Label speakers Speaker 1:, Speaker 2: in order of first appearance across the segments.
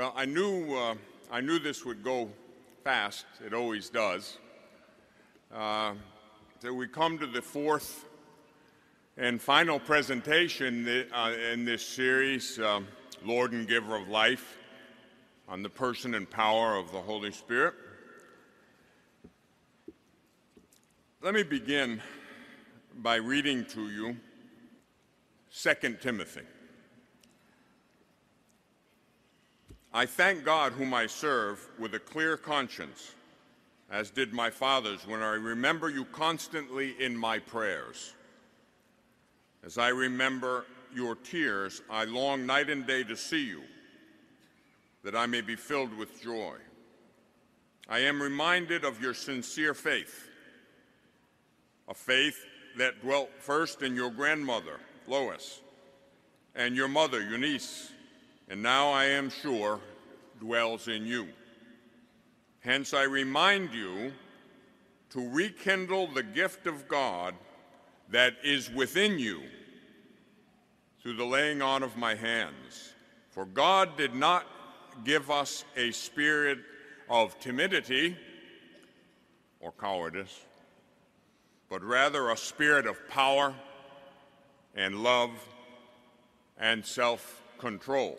Speaker 1: Well, I knew, uh, I knew this would go fast. It always does. Uh, so we come to the fourth and final presentation uh, in this series, uh, Lord and Giver of Life, on the person and power of the Holy Spirit. Let me begin by reading to you 2 Timothy. I thank God, whom I serve, with a clear conscience, as did my fathers, when I remember you constantly in my prayers. As I remember your tears, I long night and day to see you, that I may be filled with joy. I am reminded of your sincere faith, a faith that dwelt first in your grandmother, Lois, and your mother, Eunice and now I am sure dwells in you. Hence, I remind you to rekindle the gift of God that is within you through the laying on of my hands. For God did not give us a spirit of timidity or cowardice, but rather a spirit of power and love and self control.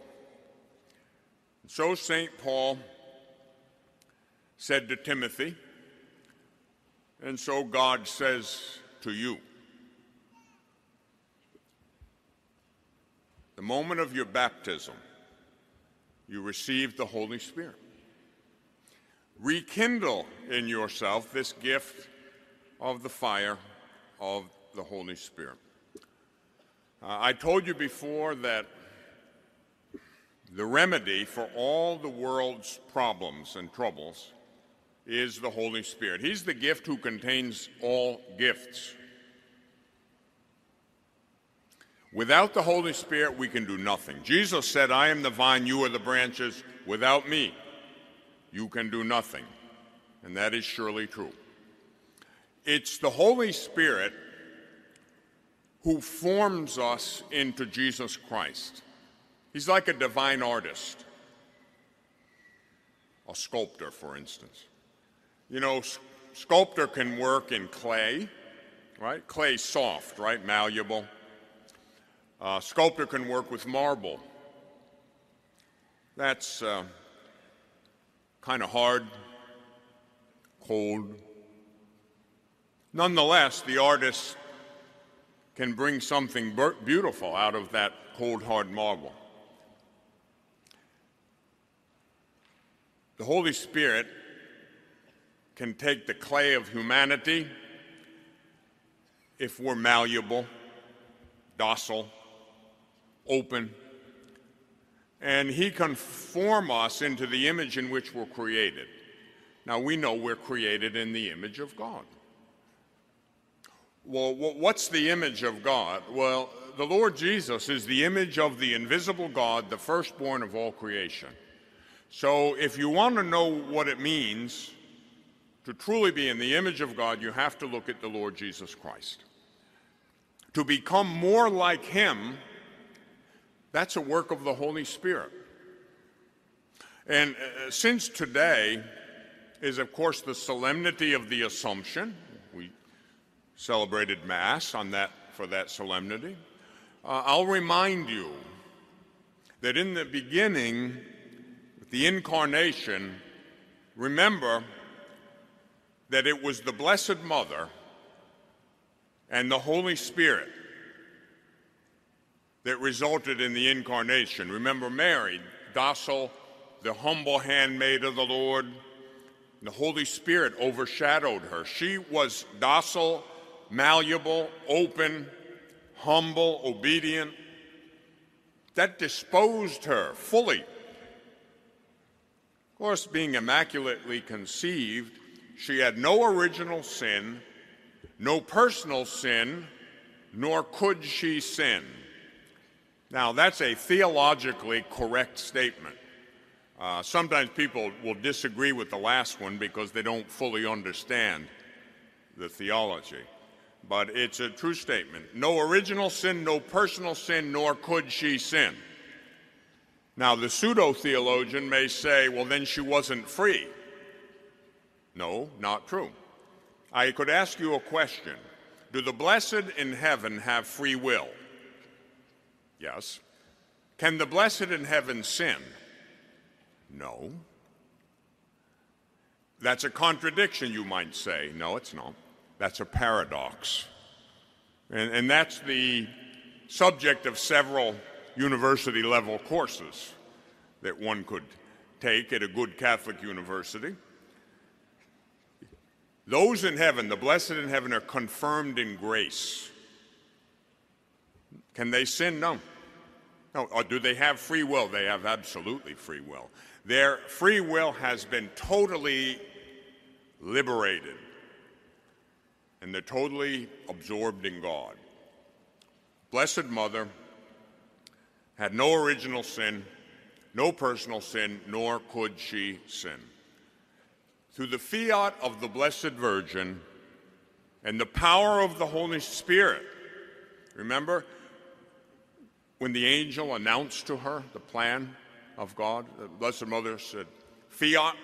Speaker 1: So St. Paul said to Timothy, and so God says to you. The moment of your baptism, you receive the Holy Spirit. Rekindle in yourself this gift of the fire of the Holy Spirit. Uh, I told you before that the remedy for all the world's problems and troubles is the Holy Spirit. He's the gift who contains all gifts. Without the Holy Spirit, we can do nothing. Jesus said, I am the vine, you are the branches. Without me, you can do nothing. And that is surely true. It's the Holy Spirit who forms us into Jesus Christ. He's like a divine artist, a sculptor, for instance. You know, sculptor can work in clay, right? Clay's soft, right? Malleable. Uh, sculptor can work with marble. That's uh, kind of hard, cold. Nonetheless, the artist can bring something beautiful out of that cold, hard marble. The Holy Spirit can take the clay of humanity if we're malleable, docile, open, and He can form us into the image in which we're created. Now, we know we're created in the image of God. Well, what's the image of God? Well, the Lord Jesus is the image of the invisible God, the firstborn of all creation. So, if you want to know what it means to truly be in the image of God, you have to look at the Lord Jesus Christ. To become more like Him, that's a work of the Holy Spirit. And uh, since today is, of course, the solemnity of the Assumption, we celebrated Mass on that, for that solemnity, uh, I'll remind you that in the beginning, the incarnation, remember that it was the Blessed Mother and the Holy Spirit that resulted in the incarnation. Remember Mary, docile, the humble handmaid of the Lord. The Holy Spirit overshadowed her. She was docile, malleable, open, humble, obedient. That disposed her fully course, being immaculately conceived, she had no original sin, no personal sin, nor could she sin. Now, that's a theologically correct statement. Uh, sometimes people will disagree with the last one because they don't fully understand the theology. But it's a true statement. No original sin, no personal sin, nor could she sin. Now, the pseudo theologian may say, well, then she wasn't free. No, not true. I could ask you a question Do the blessed in heaven have free will? Yes. Can the blessed in heaven sin? No. That's a contradiction, you might say. No, it's not. That's a paradox. And, and that's the subject of several university level courses that one could take at a good Catholic university. Those in heaven, the blessed in heaven, are confirmed in grace. Can they sin? No. No. Or do they have free will? They have absolutely free will. Their free will has been totally liberated, and they're totally absorbed in God. Blessed Mother had no original sin, no personal sin, nor could she sin. Through the fiat of the Blessed Virgin and the power of the Holy Spirit, remember when the angel announced to her the plan of God, the Blessed Mother said, Fiat,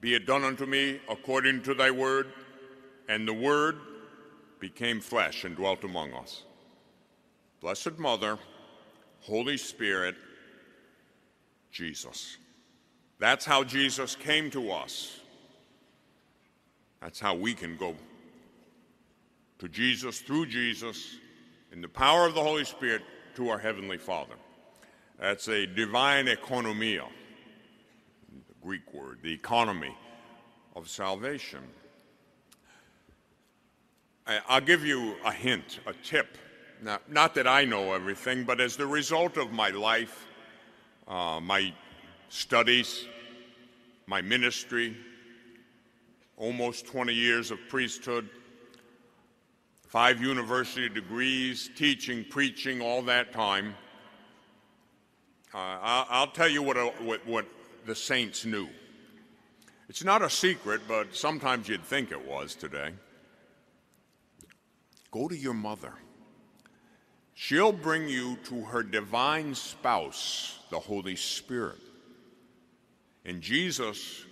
Speaker 1: be it done unto me according to thy word. And the word became flesh and dwelt among us. Blessed Mother, Holy Spirit, Jesus. That's how Jesus came to us. That's how we can go to Jesus through Jesus in the power of the Holy Spirit to our Heavenly Father. That's a divine economia, the Greek word, the economy of salvation. I'll give you a hint, a tip. Not that I know everything, but as the result of my life, uh, my studies, my ministry, almost 20 years of priesthood, five university degrees, teaching, preaching, all that time. Uh, I'll, I'll, tell you what, what, what the saints knew. It's not a secret, but sometimes you'd think it was today. Go to your mother. She'll bring you to her divine spouse, the Holy Spirit. And Jesus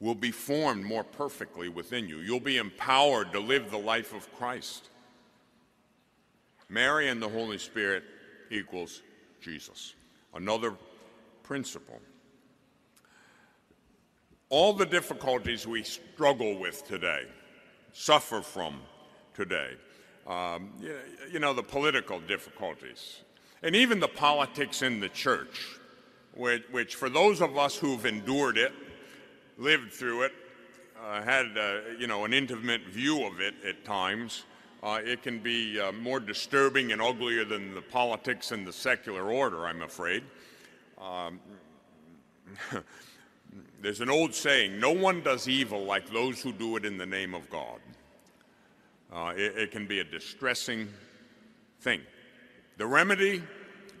Speaker 1: will be formed more perfectly within you. You'll be empowered to live the life of Christ. Mary and the Holy Spirit equals Jesus. Another principle. All the difficulties we struggle with today, suffer from today, um, you, know, the political difficulties, and even the politics in the church, which, which for those of us who've endured it, lived through it, uh, had uh, you know an intimate view of it at times. Uh, it can be uh, more disturbing and uglier than the politics and the secular order, I'm afraid. Um, there's an old saying no one does evil like those who do it in the name of God. Uh, it, it can be a distressing thing. The remedy,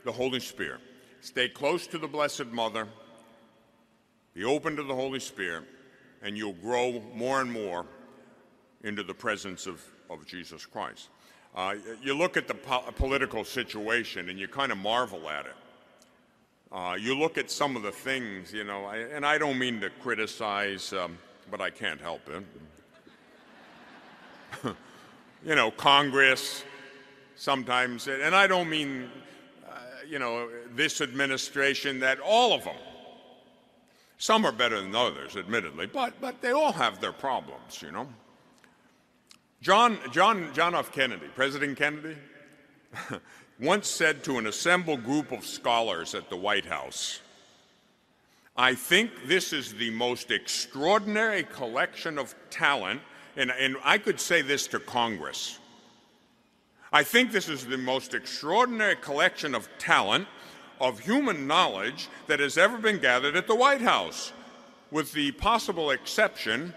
Speaker 1: the Holy Spirit. Stay close to the Blessed Mother, be open to the Holy Spirit, and you'll grow more and more into the presence of, of Jesus Christ. Uh, you look at the po- political situation and you kind of marvel at it. Uh, you look at some of the things, you know, and I don't mean to criticize, um, but I can't help it. you know, Congress sometimes, and I don't mean, uh, you know, this administration, that all of them. Some are better than others, admittedly, but, but they all have their problems, you know. John, John, John F. Kennedy, President Kennedy, once said to an assembled group of scholars at the White House, I think this is the most extraordinary collection of talent and, and I could say this to Congress. I think this is the most extraordinary collection of talent, of human knowledge that has ever been gathered at the White House, with the possible exception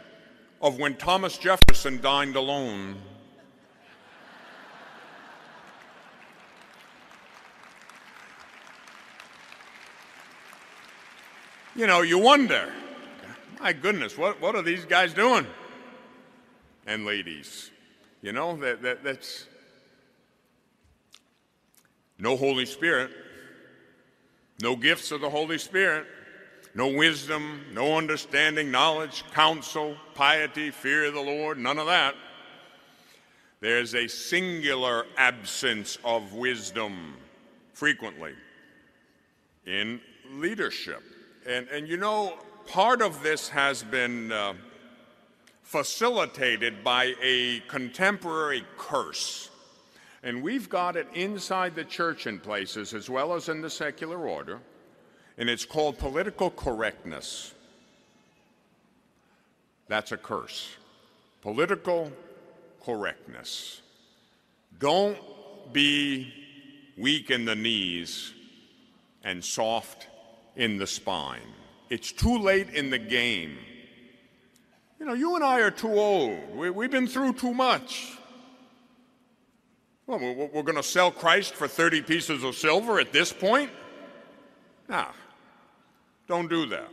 Speaker 1: of when Thomas Jefferson dined alone. You know, you wonder, my goodness, what, what are these guys doing? And ladies. You know, that, that, that's no Holy Spirit, no gifts of the Holy Spirit, no wisdom, no understanding, knowledge, counsel, piety, fear of the Lord, none of that. There's a singular absence of wisdom frequently in leadership. And, and you know, part of this has been uh, facilitated by a contemporary curse. And we've got it inside the church in places as well as in the secular order and it's called political correctness. That's a curse. Political correctness. Don't be weak in the knees and soft in the spine. It's too late in the game. You know, you and I are too old. We, have been through too much. Well, we're going to sell Christ for 30 pieces of silver at this point? Nah, don't do that.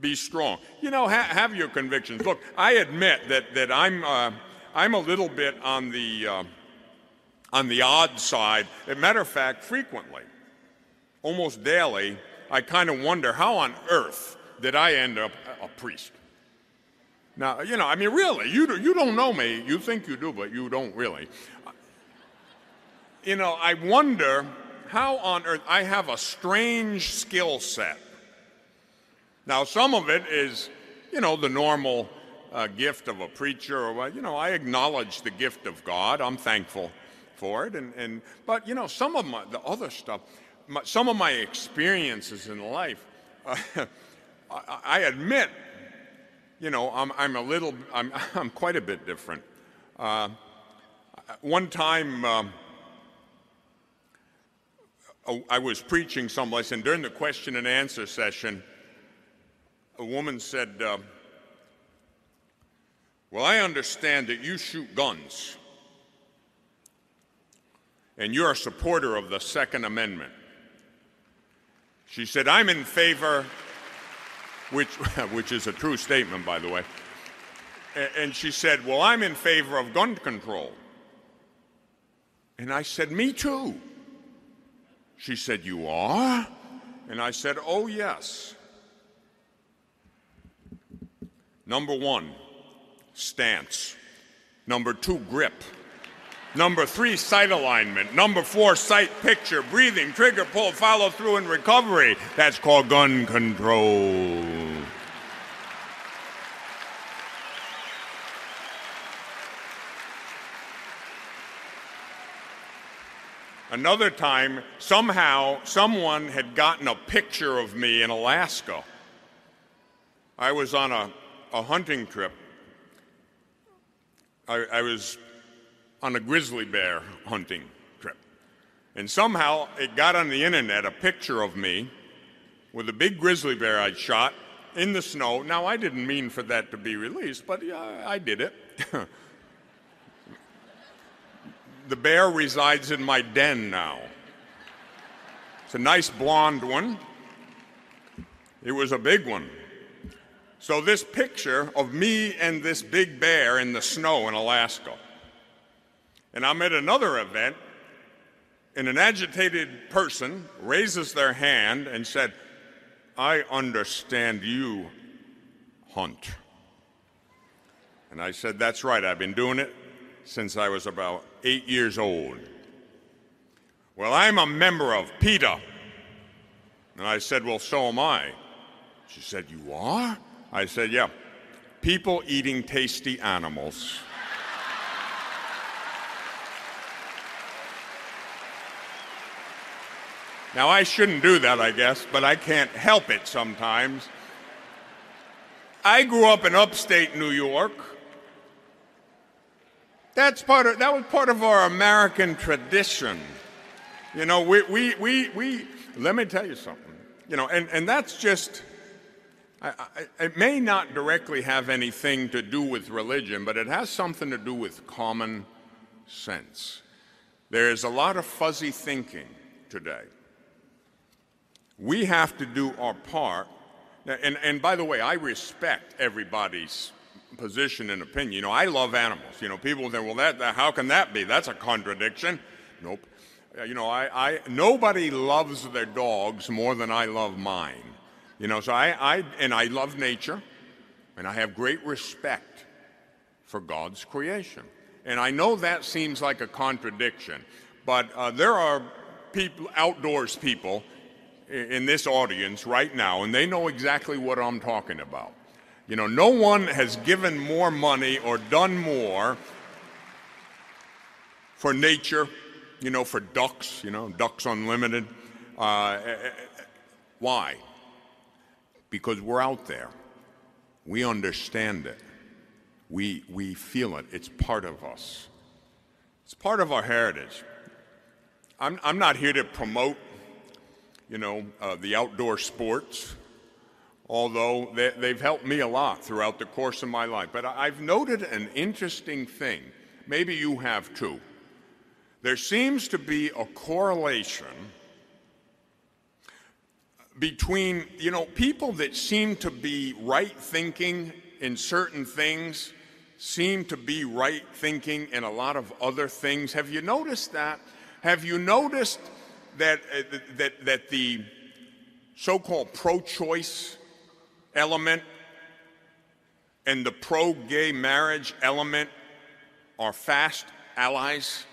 Speaker 1: Be strong. You know, ha- have your convictions. Look, I admit that, that I'm, uh, I'm a little bit on the, uh, on the odd side. As a matter of fact, frequently, almost daily, I kind of wonder how on earth did I end up a priest? Now, you know, I mean, really, you, do, you don't know me. You think you do, but you don't really. You know, I wonder how on earth I have a strange skill set now, some of it is, you know, the normal uh, gift of a preacher, or, you know, I acknowledge the gift of God. I'm thankful for it. And, and, but, you know, some of my, the other stuff, my, some of my experiences in life, uh, I, I, admit, you know, I'm, I'm a little, I'm, I'm quite a bit different. Uh, one time, um, I was preaching someplace, and during the question and answer session, a woman said, uh, Well, I understand that you shoot guns and you're a supporter of the Second Amendment. She said, I'm in favor, which, which is a true statement, by the way. And she said, Well, I'm in favor of gun control. And I said, Me too. She said, You are? And I said, Oh, yes. Number one, stance. Number two, grip. Number three, sight alignment. Number four, sight picture, breathing, trigger pull, follow through, and recovery. That's called gun control. Another time, somehow, someone had gotten a picture of me in Alaska. I was on a a hunting trip. I, I was on a grizzly bear hunting trip. And somehow it got on the internet a picture of me with a big grizzly bear I'd shot in the snow. Now, I didn't mean for that to be released, but yeah, I did it. the bear resides in my den now. It's a nice blonde one. It was a big one. So, this picture of me and this big bear in the snow in Alaska. And I'm at another event, and an agitated person raises their hand and said, I understand you hunt. And I said, That's right, I've been doing it since I was about eight years old. Well, I'm a member of PETA. And I said, Well, so am I. She said, You are? I said, yeah, people eating tasty animals. Now, I shouldn't do that, I guess, but I can't help it sometimes. I grew up in upstate New York. That's part of, that was part of our American tradition. You know, we, we, we, we let me tell you something. You know, and, and that's just I, I, it may not directly have anything to do with religion, but it has something to do with common sense. There is a lot of fuzzy thinking today. We have to do our part. And, and by the way, I respect everybody's position and opinion. You know, I love animals. You know, people say, well, that, that how can that be? That's a contradiction. Nope. Uh, you know, I, I nobody loves their dogs more than I love mine. You know, so I, I and I love nature, and I have great respect for God's creation. And I know that seems like a contradiction, but uh, there are people, outdoors people, in this audience right now, and they know exactly what I'm talking about. You know, no one has given more money or done more for nature, you know, for ducks, you know, Ducks Unlimited. Uh, eh, eh, why? Because we're out there. We understand it. We, we feel it. It's part of us. It's part of our heritage. I'm, I'm not here to promote, you know, uh, the outdoor sports, although they, they've helped me a lot throughout the course of my life. But I've noted an interesting thing. Maybe you have too. There seems to be a correlation between, you know, people that seem to be right thinking in certain things seem to be right thinking in a lot of other things. Have you noticed that? Have you noticed that, uh, that, that the so called pro choice element and the pro gay marriage element are fast allies?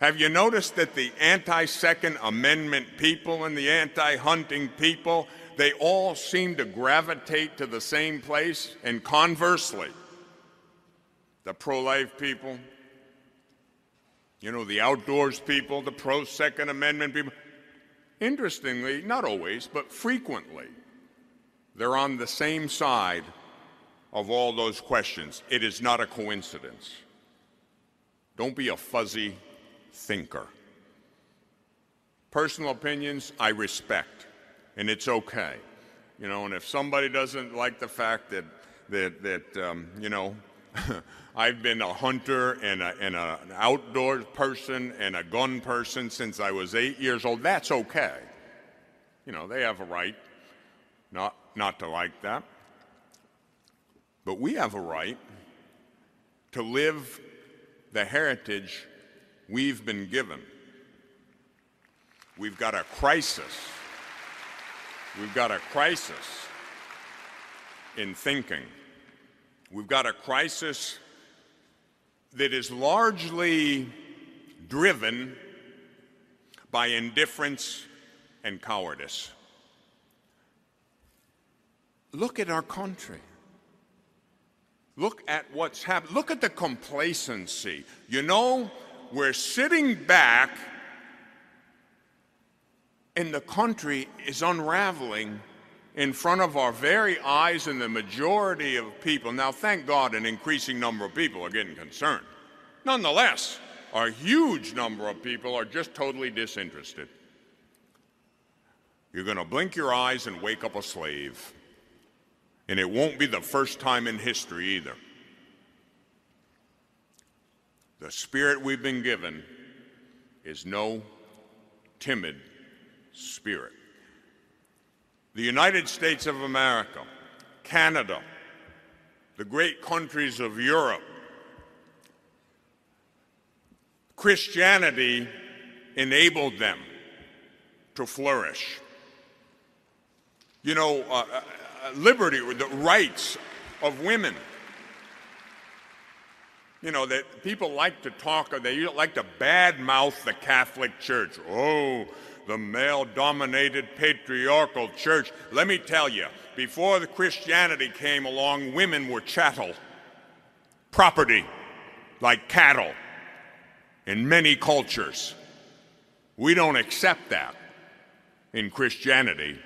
Speaker 1: Have you noticed that the anti Second Amendment people and the anti hunting people, they all seem to gravitate to the same place? And conversely, the pro life people, you know, the outdoors people, the pro Second Amendment people. Interestingly, not always, but frequently, they're on the same side of all those questions. It is not a coincidence. Don't be a fuzzy thinker. Personal opinions, I respect, and it's okay. You know, and if somebody doesn't like the fact that that that um, you know I've been a hunter and, a, and a, an outdoor person and a gun person since I was eight years old. That's okay. You know, they have a right not, not to like that. But we have a right to live the heritage we've been given. We've got a crisis. We've got a crisis in thinking. We've got a crisis that is largely driven by indifference and cowardice. Look at our country. Look at what's happened. Look at the complacency. You know, we're sitting back and the country is unraveling in front of our very eyes, and the majority of people, now thank God an increasing number of people are getting concerned. Nonetheless, a huge number of people are just totally disinterested. You're going to blink your eyes and wake up a slave. And it won't be the first time in history either. The spirit we've been given is no timid spirit the United States of America, Canada, the great countries of Europe, Christianity enabled them to flourish. You know, uh, uh, liberty, the rights of women. You know, that people like to talk, or they like to badmouth the Catholic Church. Oh, the male dominated patriarchal church. Let me tell you, before the Christianity came along, women were chattel, property, like cattle, in many cultures. We don't accept that in Christianity.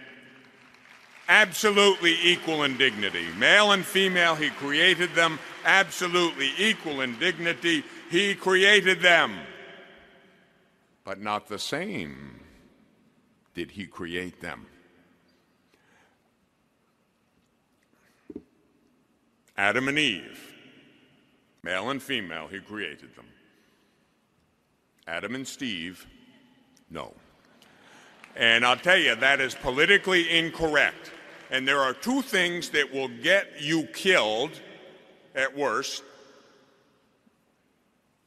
Speaker 1: Absolutely equal in dignity. Male and female, He created them absolutely equal in dignity. He created them, but not the same did he create them. Adam and Eve, male and female, he created them. Adam and Steve, no. And I'll tell you, that is politically incorrect. And there are two things that will get you killed at worst,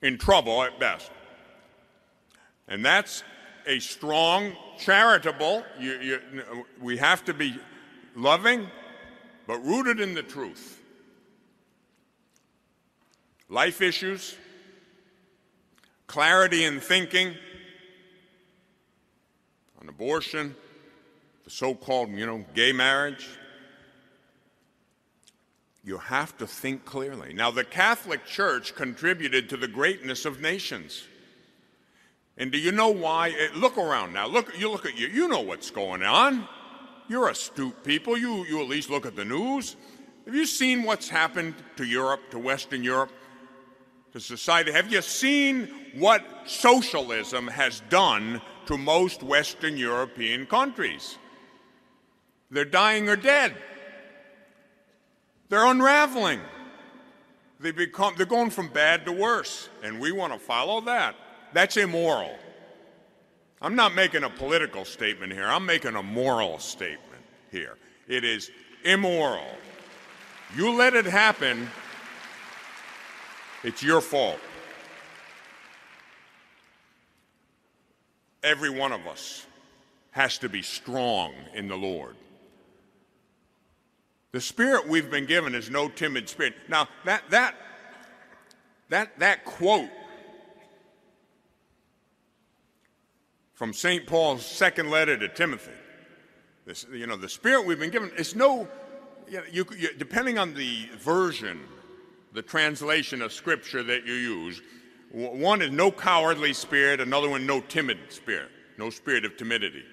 Speaker 1: in trouble at best And that's a strong, charitable, you, you, we have to be loving, but rooted in the truth. Life issues, clarity in thinking on abortion, the so called, you know, gay marriage. You have to think clearly. Now, the Catholic Church contributed to the greatness of nations. And do you know why? Eh, look around now. Look, you look at you. You know what's going on. You're astute people. You, you at least look at the news. Have you seen what's happened to Europe, to Western Europe, to society? Have you seen what socialism has done to most Western European countries? They're dying or dead. They're unraveling. They become, they're going from bad to worse, and we want to follow that. That's immoral. I'm not making a political statement here, I'm making a moral statement here. It is immoral. You let it happen, it's your fault. Every one of us has to be strong in the Lord. The spirit we've been given is no timid spirit. Now, that, that, that, that quote from St. Paul's second letter to Timothy. This, you know, the spirit we've been given is no, you know, you, you, depending on the version, the translation of Scripture that you use, one is no cowardly spirit, another one, no timid spirit, no spirit of timidity.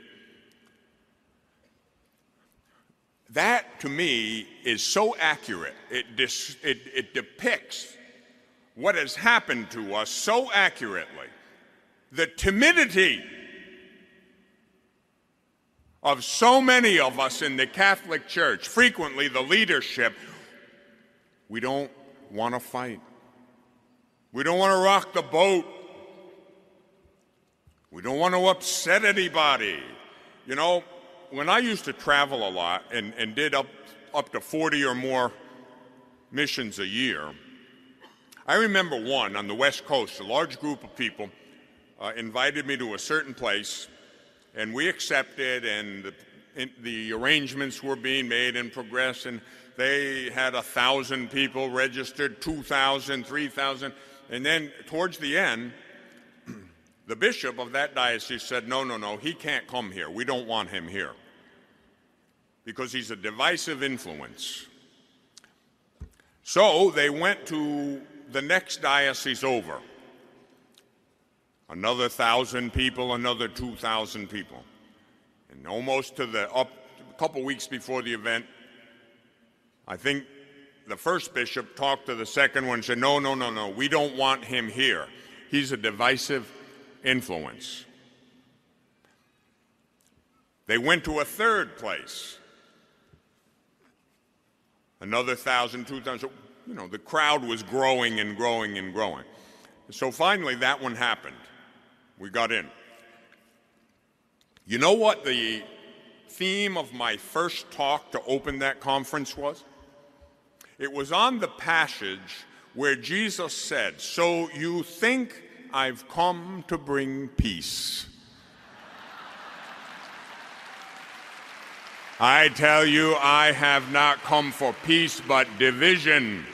Speaker 1: That, to me, is so accurate. It, dis, it, it depicts what has happened to us so accurately. The timidity of so many of us in the Catholic Church, frequently the leadership, we don't want to fight. We don't want to rock the boat. We don't want to upset anybody. You know, when I used to travel a lot and, and did up, up to 40 or more missions a year, I remember one on the West Coast, a large group of people uh, invited me to a certain place and we accepted, and the, the arrangements were being made and progressed, and they had a thousand people registered, 2,000, 3,000, and then towards the end, the bishop of that diocese said, No, no, no, he can't come here. We don't want him here because he's a divisive influence. So they went to the next diocese over. Another thousand people, another 2,000 people. And almost to the up, a couple weeks before the event, I think the first bishop talked to the second one and said, No, no, no, no, we don't want him here. He's a divisive influence. They went to a third place. Another thousand, two thousand. You know, the crowd was growing and growing and growing. So finally, that one happened. We got in. You know what the theme of my first talk to open that conference was? It was on the passage where Jesus said, So you think I've come to bring peace? I tell you, I have not come for peace, but division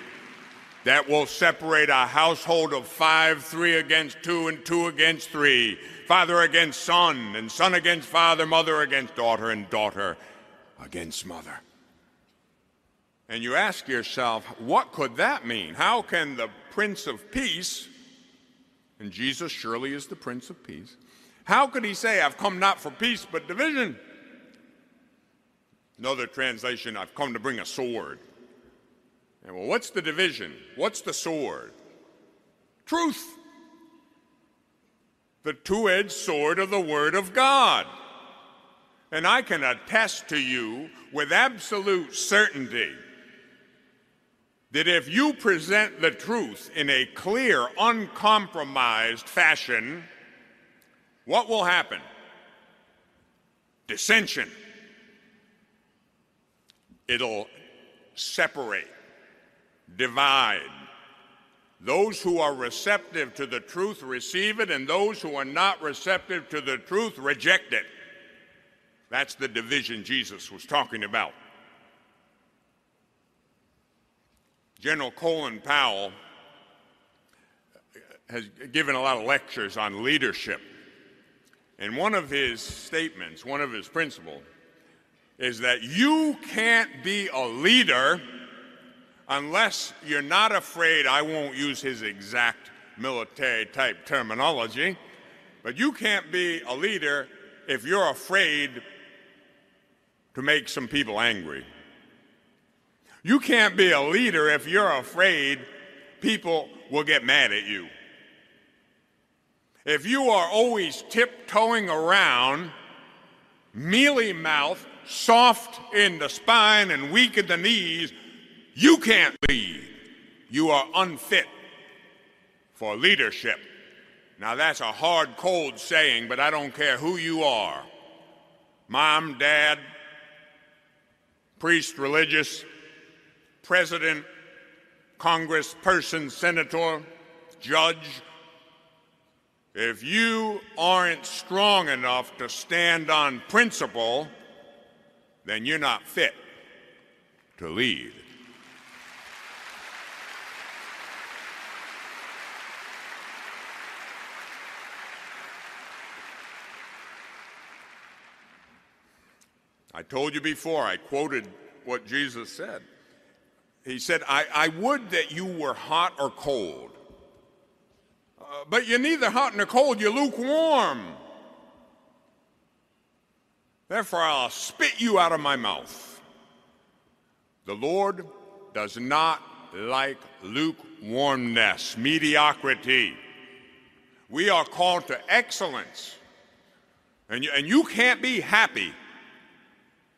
Speaker 1: that will separate a household of five, three against two, and two against three, father against son, and son against father, mother against daughter, and daughter against mother. And you ask yourself, what could that mean? How can the Prince of Peace, and Jesus surely is the Prince of Peace, how could he say, I've come not for peace but division? Another translation, I've come to bring a sword. And well, what's the division? What's the sword? Truth. The two edged sword of the Word of God. And I can attest to you with absolute certainty that if you present the truth in a clear, uncompromised fashion, what will happen? Dissension. It'll separate divide. Those who are receptive to the truth receive it, and those who are not receptive to the truth reject it. That's the division Jesus was talking about. General Colin Powell has given a lot of lectures on leadership. And one of his statements, one of his principles, is that you can't be a leader unless you're not afraid, I won't use his exact military type terminology, but you can't be a leader if you're afraid to make some people angry. You can't be a leader if you're afraid people will get mad at you. If you are always tiptoeing around, mealy mouth, soft in the spine, and weak in the knees, you can't lead. You are unfit for leadership. Now, that's a hard, cold saying, but I don't care who you are mom, dad, priest, religious, president, congressperson, senator, judge. If you aren't strong enough to stand on principle, then you're not fit to lead. I told you before, I quoted what Jesus said. He said, I, I would that you were hot or cold. Uh, but you're neither hot nor cold, you're lukewarm. Therefore, I'll spit you out of my mouth. The Lord does not like lukewarmness, mediocrity. We are called to excellence. And you, and you can't be happy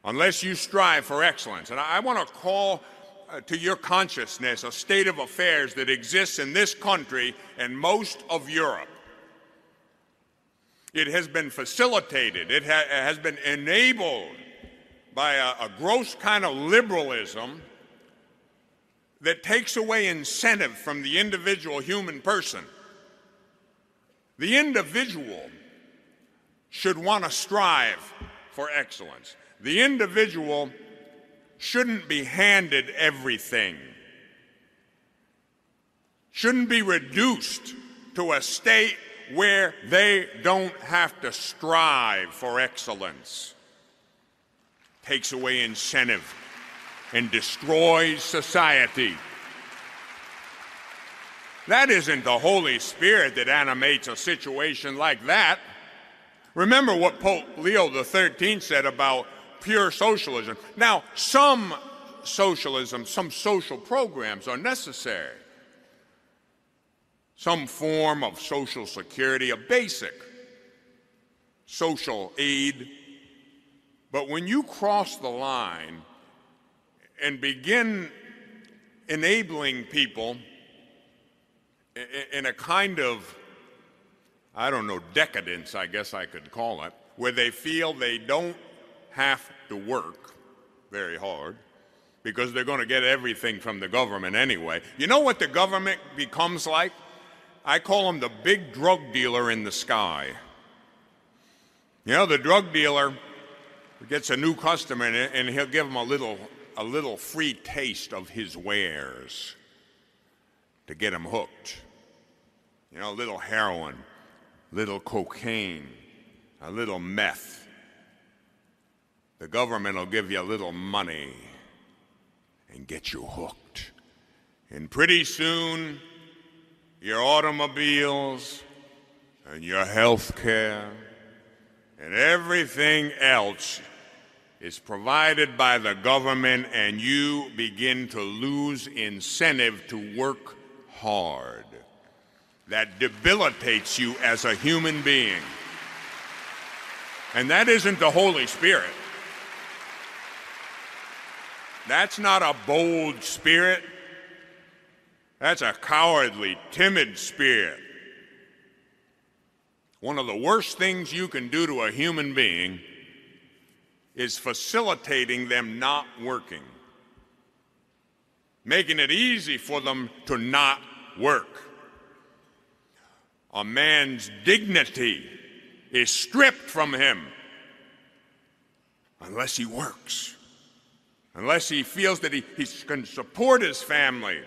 Speaker 1: unless you strive for excellence. And I, I want to call uh, to your consciousness a state of affairs that exists in this country and most of Europe. It has been facilitated, it ha has been enabled by a, a gross kind of liberalism that takes away incentive from the individual human person. The individual should want to strive for excellence. The individual shouldn't be handed everything, shouldn't be reduced to a state where they don't have to strive for excellence. Takes away incentive and destroys society. That isn't the Holy Spirit that animates a situation like that. Remember what Pope Leo XIII said about pure socialism. Now, some socialism, some social programs are necessary. Some form of social security, a basic social aid. But when you cross the line and begin enabling people in a kind of, I don't know, decadence, I guess I could call it, where they feel they don't have to work very hard because they're going to get everything from the government anyway. You know what the government becomes like? I call him the big drug dealer in the sky. You know, the drug dealer gets a new customer and he'll give him a little, a little free taste of his wares to get him hooked. You know, a little heroin, little cocaine, a little meth the government will give you a little money and get you hooked. And pretty soon, your automobiles and your health care and everything else is provided by the government, and you begin to lose incentive to work hard. That debilitates you as a human being. And that isn't the Holy Spirit. That's not a bold spirit. That's a cowardly, timid spirit. One of the worst things you can do to a human being is facilitating them not working, making it easy for them to not work. A man's dignity is stripped from him unless he works, unless he feels that he, he can support his family,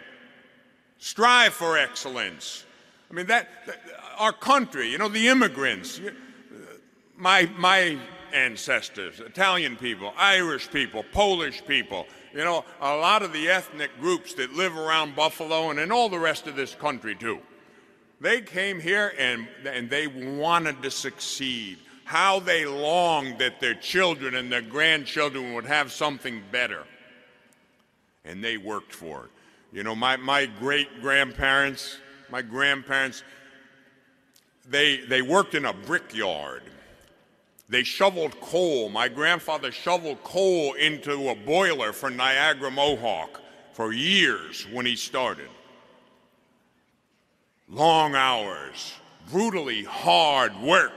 Speaker 1: strive for excellence. I mean, that, that our country, you know, the immigrants, my, my ancestors, Italian people, Irish people, Polish people, you know, a lot of the ethnic groups that live around Buffalo and in all the rest of this country, too. They came here and, and they wanted to succeed. How they longed that their children and their grandchildren would have something better. And they worked for it. You know, my, my great grandparents, my grandparents, they, they worked in a brickyard. They shoveled coal. My grandfather shoveled coal into a boiler for Niagara Mohawk for years when he started. Long hours, brutally hard work.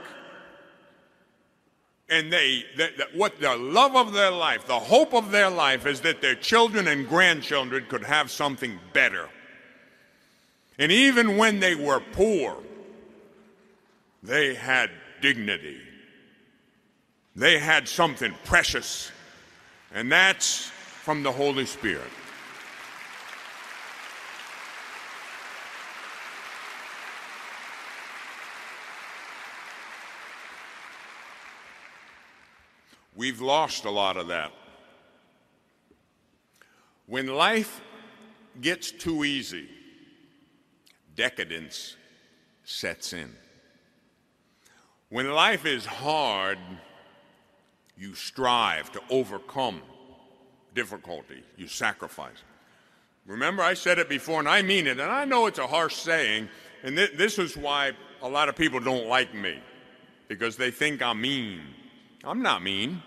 Speaker 1: And they, what the love of their life, the hope of their life is that their children and grandchildren could have something better. And even when they were poor, they had dignity. They had something precious, and that's from the Holy Spirit. We've lost a lot of that. When life gets too easy, decadence sets in. When life is hard, you strive to overcome difficulty, you sacrifice. Remember, I said it before, and I mean it, and I know it's a harsh saying, and th- this is why a lot of people don't like me, because they think I'm mean. I'm not mean.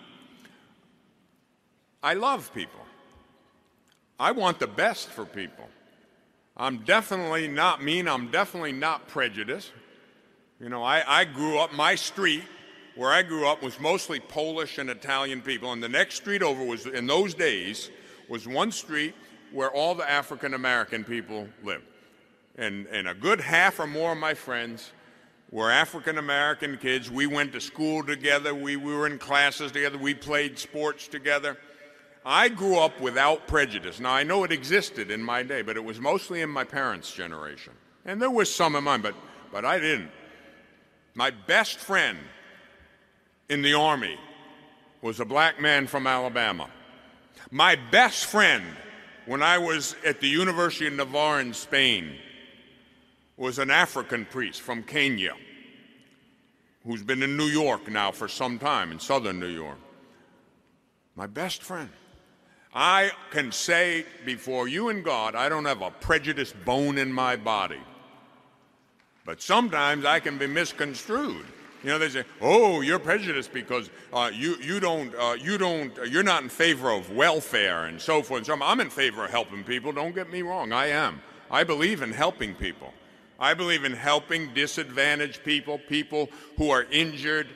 Speaker 1: I love people. I want the best for people. I'm definitely not mean. I'm definitely not prejudiced. You know, I, I grew up, my street where I grew up was mostly Polish and Italian people, and the next street over was, in those days, was one street where all the African American people lived. And, and a good half or more of my friends were African American kids. We went to school together, we, we were in classes together, we played sports together. I grew up without prejudice. Now, I know it existed in my day, but it was mostly in my parents' generation. And there was some in mine, but, but I didn't. My best friend in the Army was a black man from Alabama. My best friend when I was at the University of Navarre in Spain was an African priest from Kenya who's been in New York now for some time, in southern New York. My best friend. I can say before you and God, I don't have a prejudiced bone in my body. But sometimes I can be misconstrued. You know, they say, "Oh, you're prejudiced because uh, you you don't uh, you don't uh, you're not in favor of welfare and so forth." And so on. I'm in favor of helping people. Don't get me wrong, I am. I believe in helping people. I believe in helping disadvantaged people, people who are injured,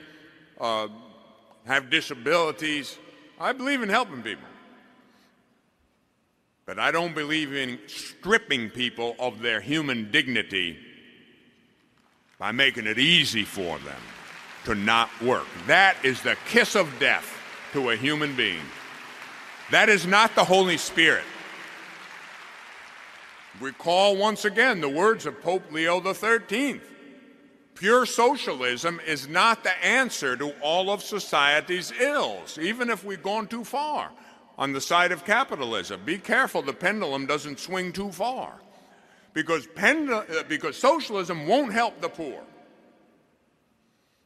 Speaker 1: uh, have disabilities. I believe in helping people. But I don't believe in stripping people of their human dignity by making it easy for them to not work. That is the kiss of death to a human being. That is not the Holy Spirit. Recall once again the words of Pope Leo XIII. Pure socialism is not the answer to all of society's ills, even if we've gone too far on the side of capitalism. Be careful the pendulum doesn't swing too far. Because, pendul- uh, because socialism won't help the poor.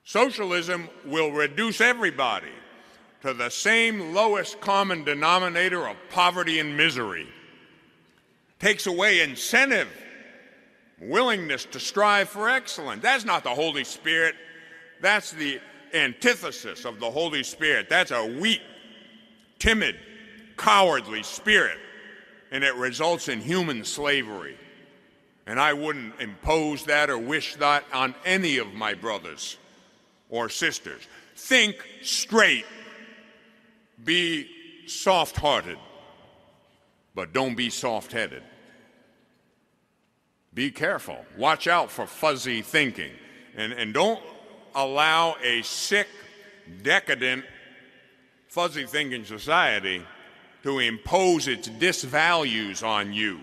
Speaker 1: Socialism will reduce everybody to the same lowest common denominator of poverty and misery. Takes away incentive, willingness to strive for excellence. That's not the Holy Spirit. That's the antithesis of the Holy Spirit. That's a weak, timid, cowardly spirit, and it results in human slavery. And I wouldn't impose that or wish that on any of my brothers or sisters. Think straight. Be soft hearted, but don't be soft headed. Be careful. Watch out for fuzzy thinking. And, and don't allow a sick, decadent, fuzzy thinking society to impose its disvalues on you.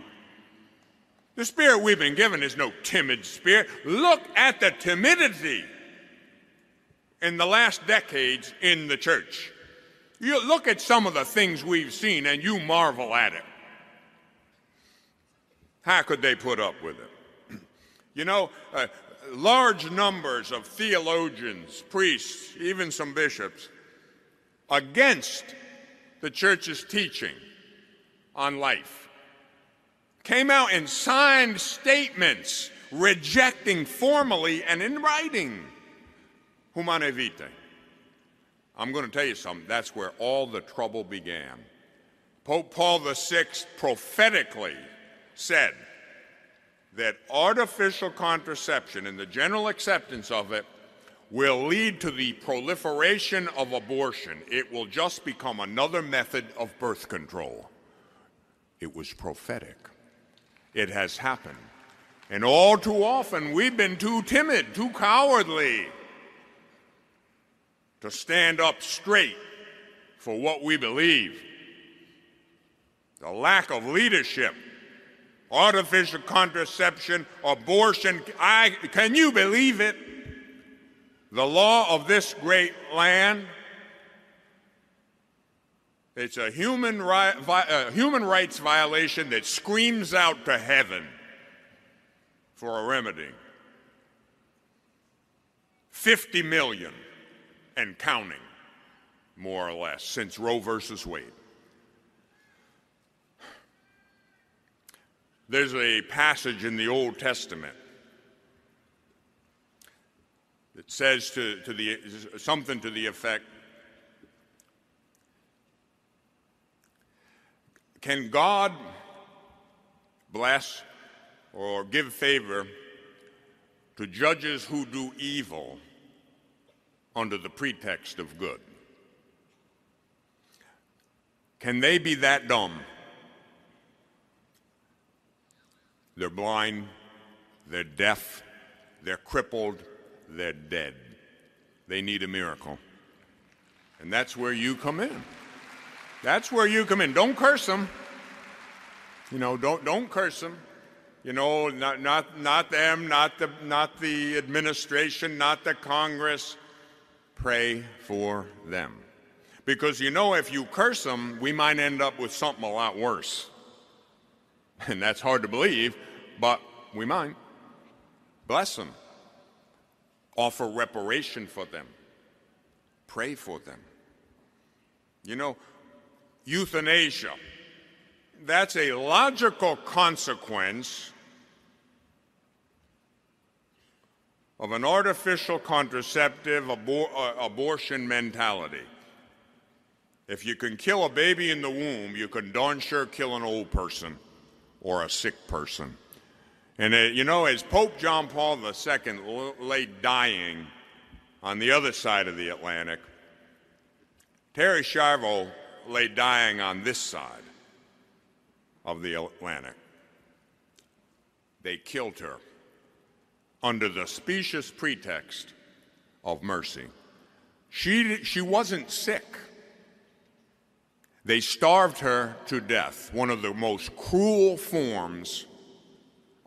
Speaker 1: The spirit we've been given is no timid spirit. Look at the timidity in the last decades in the church. You look at some of the things we've seen and you marvel at it. How could they put up with it? You know, uh, large numbers of theologians, priests, even some bishops, against the church's teaching on life came out and signed statements rejecting formally and in writing Humanae Vitae. I'm going to tell you something. That's where all the trouble began. Pope Paul VI prophetically said that artificial contraception and the general acceptance of it will lead to the proliferation of abortion. It will just become another method of birth control. It was prophetic. It has happened. And all too often, we've been too timid, too cowardly to stand up straight for what we believe. The lack of leadership, artificial contraception, abortion. I, can you believe it? The law of this great land. It's a human, ri- vi- uh, human rights violation that screams out to heaven for a remedy. 50 million and counting, more or less, since Roe versus Wade. There's a passage in the Old Testament that says to, to the, something to the effect Can God bless or give favor to judges who do evil under the pretext of good? Can they be that dumb? They're blind, they're deaf, they're crippled, they're dead. They need a miracle. And that's where you come in. That's where you come in. Don't curse them. You know, don't don't curse them. You know, not not not them, not the not the administration, not the Congress pray for them. Because you know, if you curse them, we might end up with something a lot worse. And that's hard to believe, but we might. Bless them. Offer reparation for them. Pray for them. You know, euthanasia. That's a logical consequence of an artificial contraceptive abor- uh, abortion mentality. If you can kill a baby in the womb, you can darn sure kill an old person or a sick person. And uh, you know, as Pope John Paul II lay dying on the other side of the Atlantic, Terri Schiavo lay dying on this side of the Atlantic. They killed her under the specious pretext of mercy. She, she wasn't sick. They starved her to death, one of the most cruel forms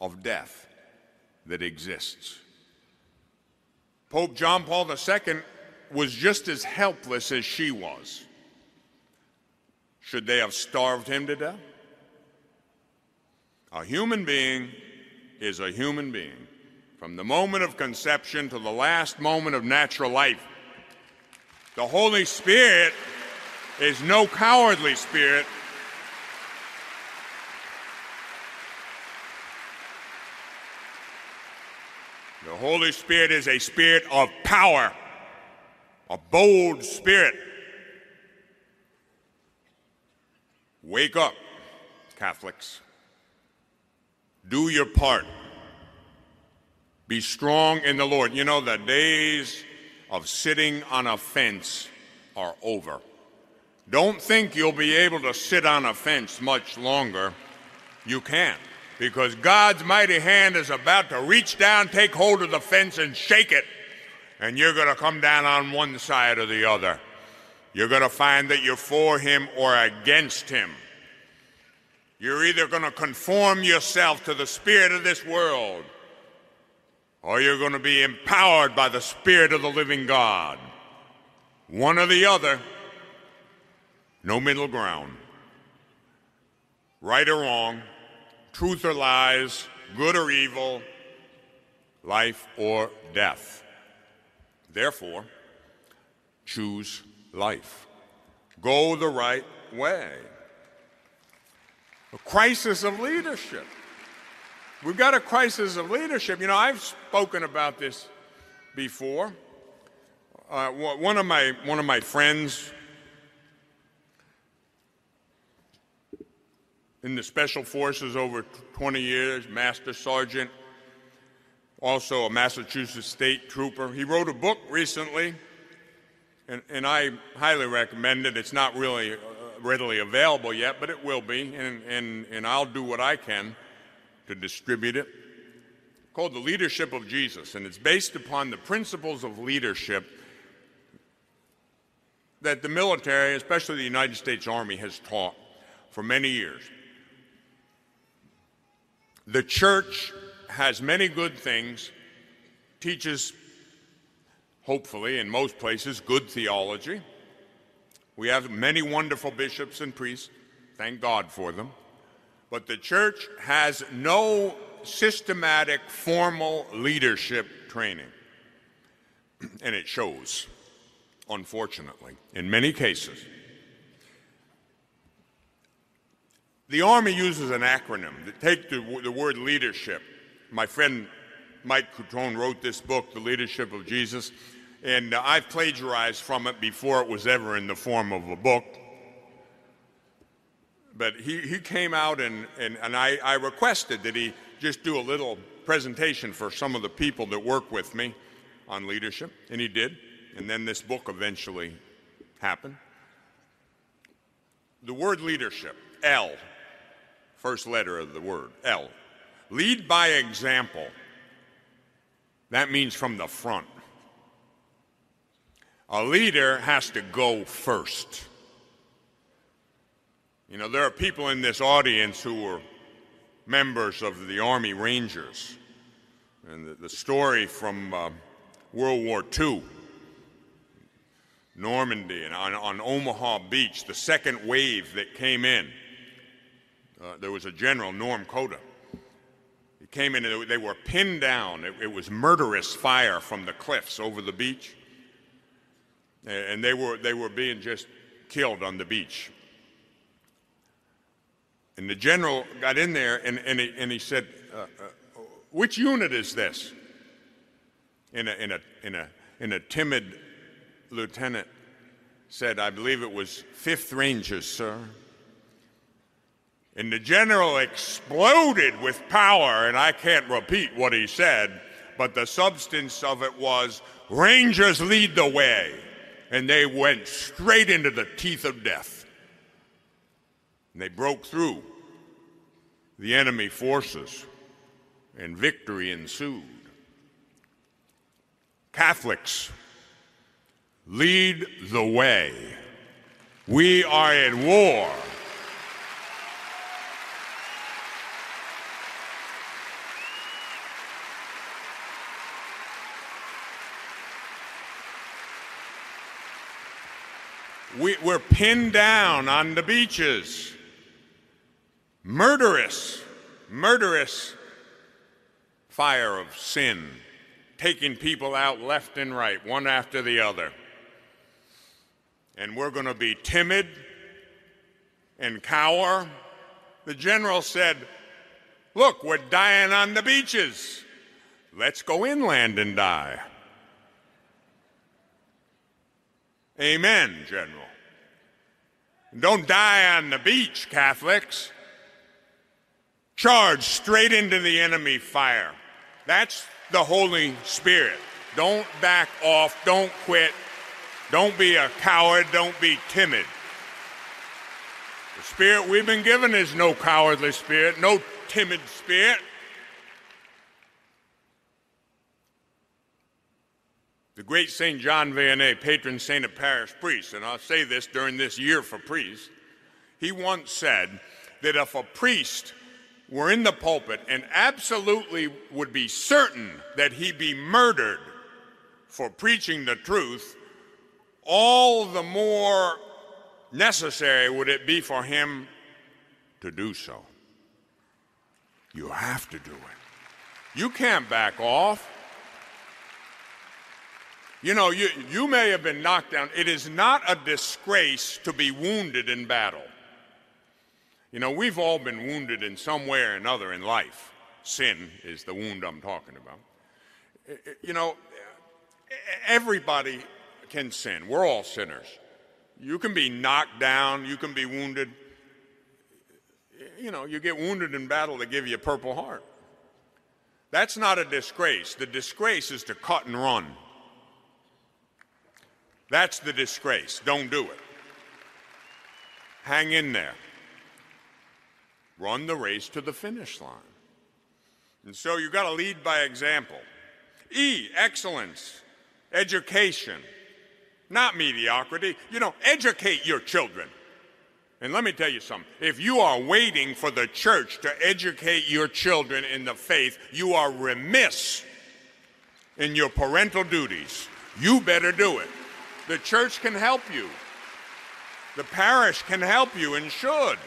Speaker 1: of death that exists. Pope John Paul II was just as helpless as she was. Should they have starved him to death? A human being is a human being from the moment of conception to the last moment of natural life. The Holy Spirit is no cowardly spirit. The Holy Spirit is a spirit of power, a bold spirit. Wake up, Catholics. Do your part. Be strong in the Lord. You know, the days of sitting on a fence are over. Don't think you'll be able to sit on a fence much longer. You can't, because God's mighty hand is about to reach down, take hold of the fence, and shake it. And you're going to come down on one side or the other. You're going to find that you're for him or against him. You're either going to conform yourself to the spirit of this world or you're going to be empowered by the Spirit of the living God. One or the other, no middle ground. Right or wrong, truth or lies, good or evil, life or death. Therefore, choose life. Go the right way. A crisis of leadership. We've got a crisis of leadership. You know, I've spoken about this before. Uh, one of my one of my friends in the special forces over 20 years, Master Sergeant, also a Massachusetts State Trooper. He wrote a book recently, and, and I highly recommend it. It's not really uh, readily available yet, but it will be, and, and, and I'll do what I can to distribute it, called The Leadership of Jesus, and it's based upon the principles of leadership that the military, especially the United States Army, has taught for many years. The church has many good things, teaches, hopefully, in most places, good theology. We have many wonderful bishops and priests, thank God for them. But the church has no systematic, formal leadership training. And it shows, unfortunately, in many cases. The Army uses an acronym. Take the, the word leadership. My friend Mike Cottrone wrote this book, The Leadership of Jesus, and uh, I've plagiarized from it before it was ever in the form of a book but he, he came out and, and, and I, I requested that he just do a little presentation for some of the people that work with me on leadership, and he did. And then this book eventually happened. The word leadership, L, first letter of the word, L. Lead by example. That means from the front. A leader has to go first. You know, there are people in this audience who were members of the Army Rangers. And the, the story from uh, World War II, Normandy, and on, on, Omaha Beach, the second wave that came in, uh, there was a general, Norm Cota. He came in and they were pinned down. It, it was murderous fire from the cliffs over the beach. And they were, they were being just killed on the beach. And the general got in there and, and, he, and he said, uh, uh, Which unit is this? In a, in, a, in, a, in a timid lieutenant said, I believe it was 5th Rangers, sir. And the general exploded with power, and I can't repeat what he said, but the substance of it was Rangers lead the way. And they went straight into the teeth of death. And they broke through the enemy forces, and victory ensued. Catholics, lead the way. We are at war. We, are pinned down on the beaches murderous, murderous fire of sin, taking people out left and right, one after the other. And we're going to be timid and cower. The general said, Look, we're dying on the beaches. Let's go inland and die. Amen, General. Don't die on the beach, Catholics. Charge straight into the enemy fire. That's the Holy Spirit. Don't back off. Don't quit. Don't be a coward. Don't be timid. The spirit we've been given is no cowardly spirit, no timid spirit. The great St. John Vianney, patron saint of parish priests, and I'll say this during this year for priests, he once said that if a priest were in the pulpit and absolutely would be certain that he be murdered for preaching the truth, all the more necessary would it be for him to do so. You have to do it. You can't back off. You know, you, you may have been knocked down. It is not a disgrace to be wounded in battle. You know, we've all been wounded in some way or another in life. Sin is the wound I'm talking about. You know, everybody can sin. We're all sinners. You can be knocked down, you can be wounded. You know, you get wounded in battle, they give you a purple heart. That's not a disgrace. The disgrace is to cut and run. That's the disgrace. Don't do it. Hang in there. Run the race to the finish line. And so you've got to lead by example. E, excellence, education, not mediocrity. You know, educate your children. And let me tell you something. If you are waiting for the church to educate your children in the faith, you are remiss in your parental duties. You better do it. The church can help you. The parish can help you and should.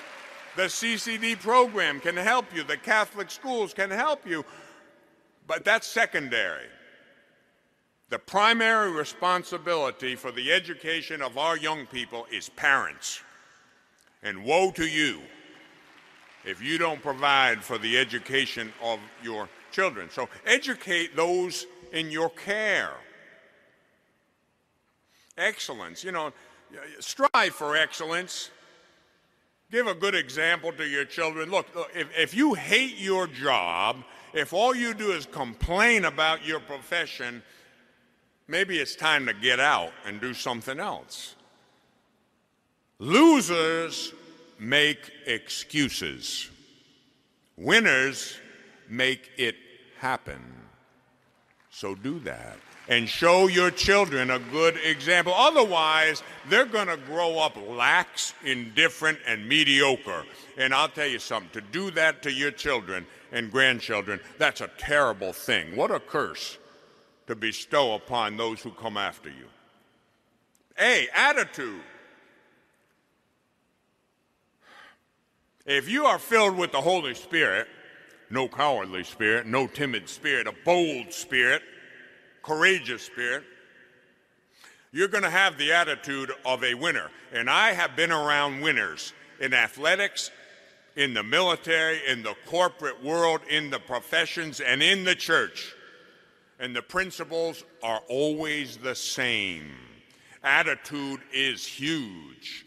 Speaker 1: The CCD program can help you. The Catholic schools can help you. But that's secondary. The primary responsibility for the education of our young people is parents. And woe to you if you don't provide for the education of your children. So educate those in your care excellence. You know, strive for excellence. Give a good example to your children. Look, if, if you hate your job, if all you do is complain about your profession, maybe it's time to get out and do something else. Losers make excuses. Winners make it happen. So do that and show your children a good example. Otherwise, they're going to grow up lax, indifferent, and mediocre. And I'll tell you something to do that to your children and grandchildren, that's a terrible thing. What a curse to bestow upon those who come after you. A, attitude. If you are filled with the Holy Spirit, no cowardly spirit, no timid spirit, a bold spirit, courageous spirit, you're going to have the attitude of a winner. And I have been around winners in athletics, in the military, in the corporate world, in the professions, and in the church. And the principles are always the same. Attitude is huge.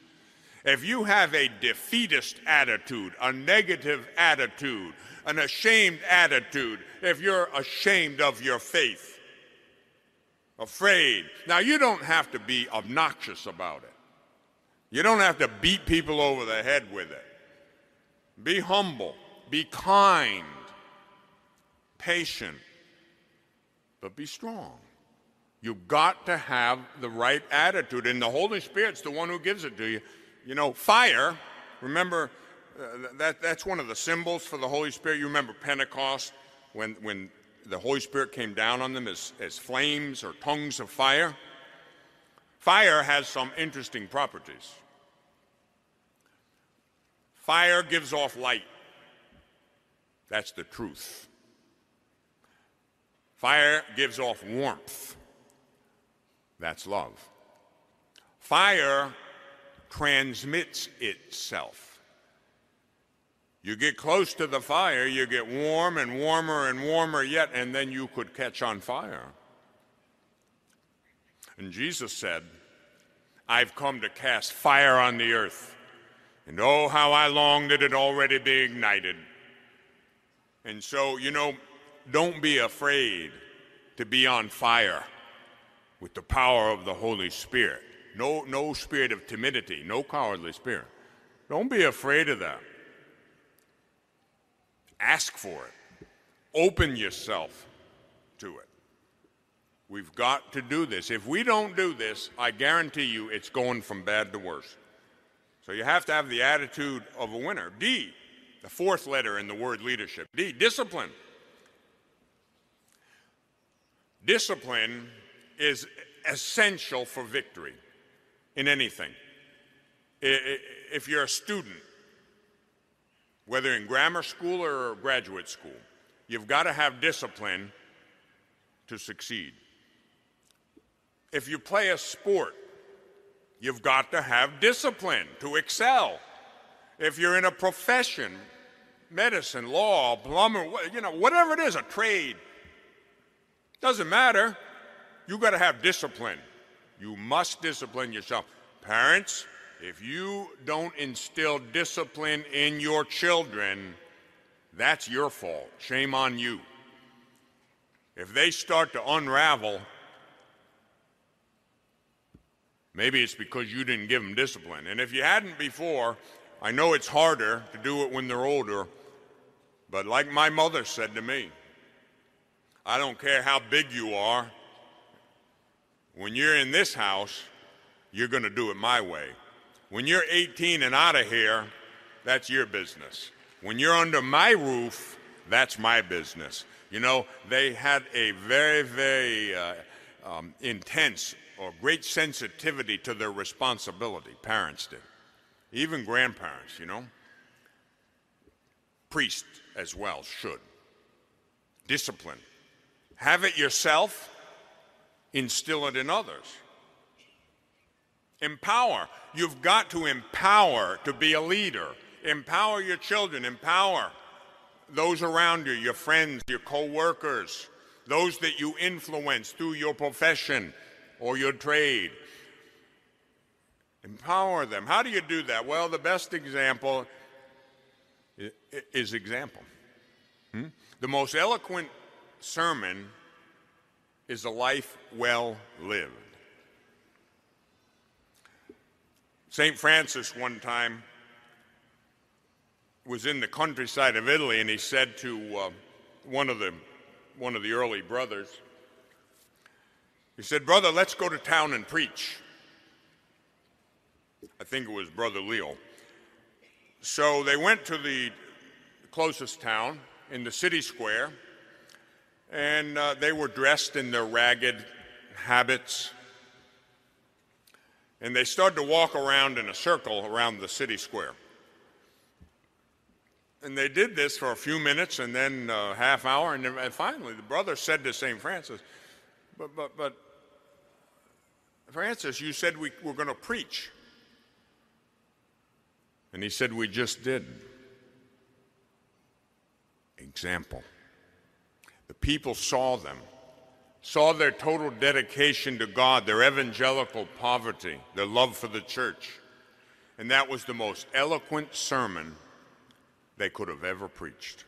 Speaker 1: If you have a defeatist attitude, a negative attitude, an ashamed attitude, if you're ashamed of your faith, afraid. Now, you don't have to be obnoxious about it. You don't have to beat people over the head with it. Be humble, be kind, patient, but be strong. You've got to have the right attitude, and the Holy Spirit's the one who gives it to you. You know, fire, remember, uh, that, that's one of the symbols for the Holy Spirit. You remember Pentecost when, when the Holy Spirit came down on them as, as flames or tongues of fire. Fire has some interesting properties. Fire gives off light. That's the truth. Fire gives off warmth. That's love. Fire transmits itself. You get close to the fire, you get warm and warmer and warmer yet, and then you could catch on fire. And Jesus said, I've come to cast fire on the earth. And oh, how I long that it already be ignited. And so, you know, don't be afraid to be on fire with the power of the Holy Spirit. No, no spirit of timidity, no cowardly spirit. Don't be afraid of that. Ask for it. Open yourself to it. We've got to do this. If we don't do this, I guarantee you it's going from bad to worse. So you have to have the attitude of a winner. D, the fourth letter in the word leadership. D, discipline. Discipline is essential for victory in anything. If you're a student, whether in grammar school or graduate school, you've got to have discipline to succeed. If you play a sport, you've got to have discipline to excel. If you're in a profession, medicine, law, plumber, you know, whatever it is, a trade, doesn't matter. You've got to have discipline. You must discipline yourself. Parents, if you don't instill discipline in your children, that's your fault. Shame on you. If they start to unravel, maybe it's because you didn't give them discipline. And if you hadn't before, I know it's harder to do it when they're older, but like my mother said to me, I don't care how big you are, when you're in this house, you're going to do it my way. When you're 18 and out of here, that's your business. When you're under my roof, that's my business. You know, they had a very, very uh, um, intense or great sensitivity to their responsibility. Parents did, even grandparents, you know. Priests as well should. Discipline. Have it yourself, instill it in others. Empower. You've got to empower to be a leader. Empower your children. Empower those around you, your friends, your co-workers, those that you influence through your profession or your trade. Empower them. How do you do that? Well, the best example is example. Hmm? The most eloquent sermon is a life well lived. St. Francis one time was in the countryside of Italy, and he said to uh, one of the one of the early brothers, he said, "Brother, let's go to town and preach." I think it was Brother Leo. So they went to the closest town in the city square, and uh, they were dressed in their ragged habits. And they started to walk around in a circle around the city square. And they did this for a few minutes and then a half hour, and, then, and finally the brother said to St. Francis, but, but, but, Francis, you said we were going to preach. And he said, We just did. Example. The people saw them, saw their total dedication to God, their evangelical poverty, their love for the church. And that was the most eloquent sermon they could have ever preached.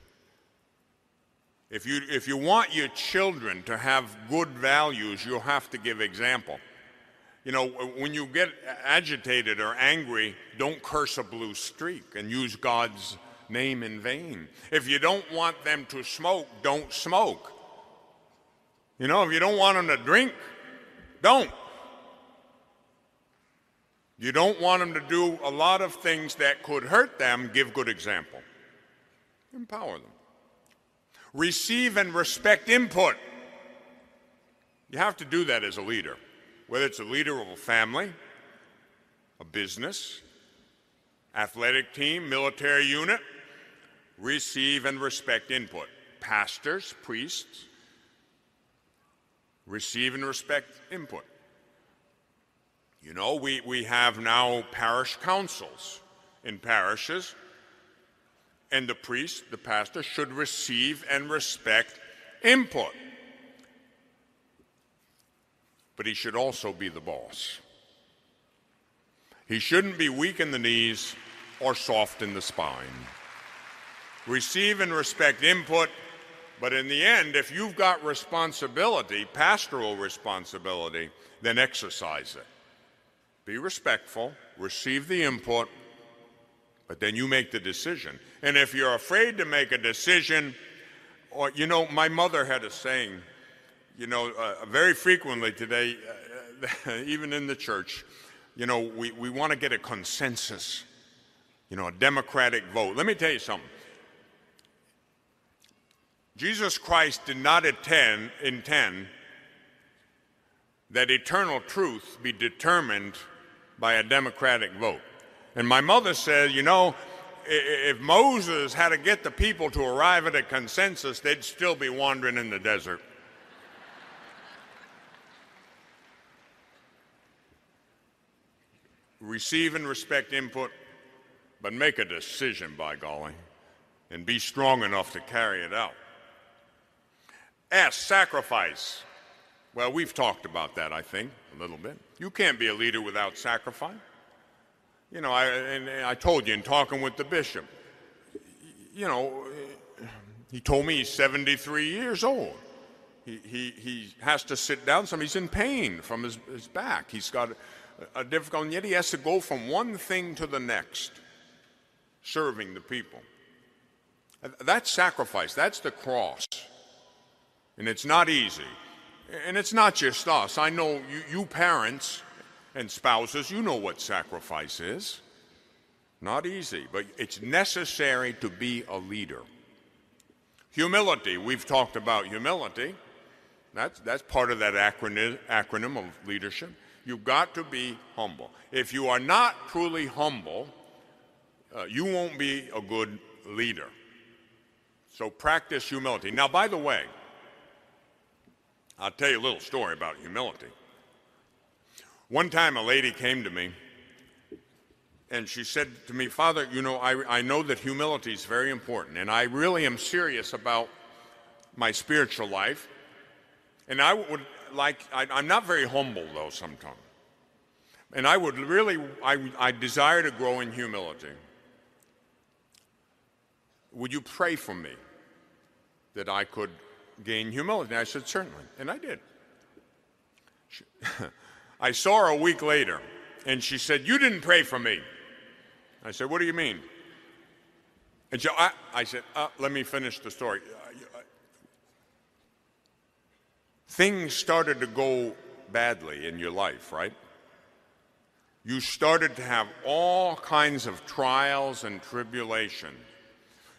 Speaker 1: If you, if you want your children to have good values, you'll have to give example. You know, when you get agitated or angry, don't curse a blue streak and use God's name in vain. If you don't want them to smoke, don't smoke. You know, if you don't want them to drink, don't. You don't want them to do a lot of things that could hurt them, give good example. Empower them. Receive and respect input. You have to do that as a leader, whether it's a leader of a family, a business, athletic team, military unit. Receive and respect input. Pastors, priests, receive and respect input. You know, we, we have now parish councils in parishes and the priest, the pastor, should receive and respect input. But he should also be the boss. He shouldn't be weak in the knees or soft in the spine. Receive and respect input, but in the end, if you've got responsibility, pastoral responsibility, then exercise it. Be respectful, receive the input, But then you make the decision. And if you're afraid to make a decision, or, you know, my mother had a saying, you know, uh, very frequently today, uh, even in the church, you know, we, we want to get a consensus, you know, a democratic vote. Let me tell you something. Jesus Christ did not attend, intend that eternal truth be determined by a democratic vote. And my mother said, you know, if Moses had to get the people to arrive at a consensus, they'd still be wandering in the desert. Receive and respect input, but make a decision, by golly, and be strong enough to carry it out. S, sacrifice. Well, we've talked about that, I think, a little bit. You can't be a leader without sacrifice. You know, I, and I told you in talking with the bishop, you know, he told me he's 73 years old. He, he, he has to sit down. Some he's in pain from his, his back. He's got a, a difficult, and yet he has to go from one thing to the next, serving the people. That's sacrifice. That's the cross. And it's not easy. And it's not just us. I know you, you parents and spouses, you know what sacrifice is. Not easy, but it's necessary to be a leader. Humility, we've talked about humility. That's, that's part of that acronym, acronym of leadership. You've got to be humble. If you are not truly humble, uh, you won't be a good leader. So practice humility. Now, by the way, I'll tell you a little story about humility. One time a lady came to me and she said to me, Father, you know, I, I know that humility is very important, and I really am serious about my spiritual life. And I would like, I, am not very humble though sometimes. And I would really, I, I desire to grow in humility. Would you pray for me that I could gain humility? And I said, Certainly. And I did. She, I saw her a week later, and she said, You didn't pray for me. I said, What do you mean? And so I, I said, uh, Let me finish the story. Things started to go badly in your life, right? You started to have all kinds of trials and tribulations.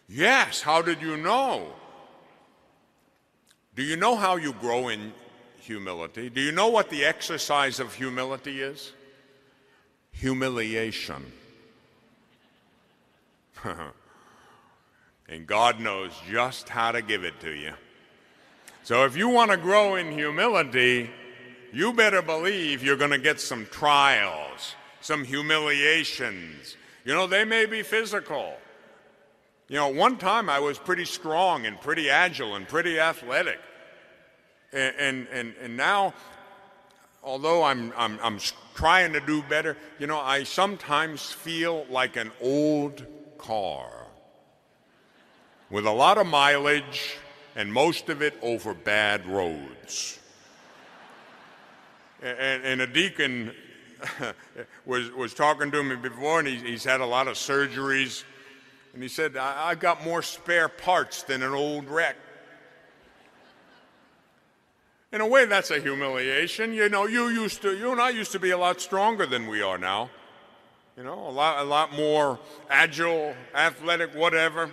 Speaker 1: Yes, how did you know? Do you know how you grow in humility? Do you know what the exercise of humility is? Humiliation. and God knows just how to give it to you. So if you want to grow in humility, you better believe you're going to get some trials, some humiliations. You know, they may be physical. You know, one time I was pretty strong and pretty agile and pretty athletic. And, and, and, and now, although I'm, I'm, I'm trying to do better, you know, I sometimes feel like an old car with a lot of mileage and most of it over bad roads. And, and a deacon was, was talking to me before, and he's, he's had a lot of surgeries and he said, I- have got more spare parts than an old wreck. In a way, that's a humiliation. You know, you used to, you and I used to be a lot stronger than we are now. You know, a lot, a lot more agile, athletic, whatever.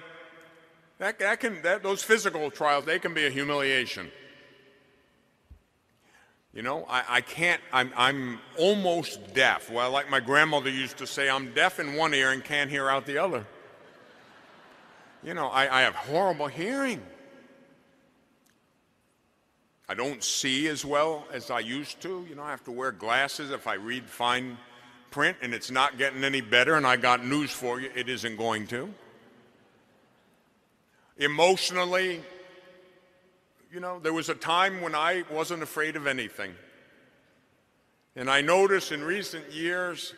Speaker 1: That, that can, that, those physical trials, they can be a humiliation. You know, I, I can't, I'm, I'm almost deaf. Well, like my grandmother used to say, I'm deaf in one ear and can't hear out the other. You know, I, I have horrible hearing. I don't see as well as I used to. You know, I have to wear glasses if I read fine print, and it's not getting any better. And I got news for you it isn't going to. Emotionally, you know, there was a time when I wasn't afraid of anything. And I notice in recent years,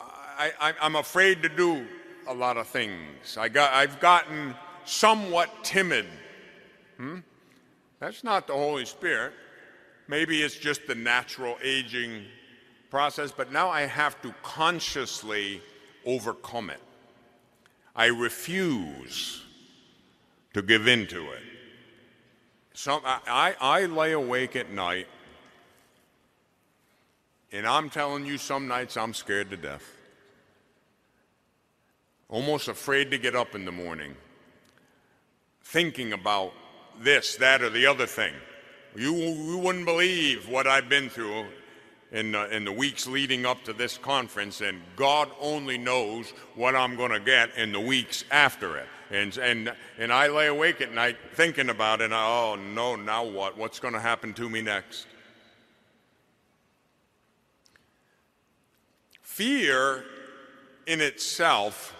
Speaker 1: I, am afraid to do a lot of things. I got, I've gotten somewhat timid. Hmm? That's not the Holy Spirit. Maybe it's just the natural aging process, but now I have to consciously overcome it. I refuse to give in to it. Some, I, I lay awake at night, and I'm telling you, some nights I'm scared to death. Almost afraid to get up in the morning, thinking about this, that, or the other thing. You, you wouldn't believe what I've been through in, uh, in the weeks leading up to this conference, and God only knows what I'm going to get in the weeks after it. And, and, and I lay awake at night thinking about it, and I, oh no, now what? What's going to happen to me next? Fear in itself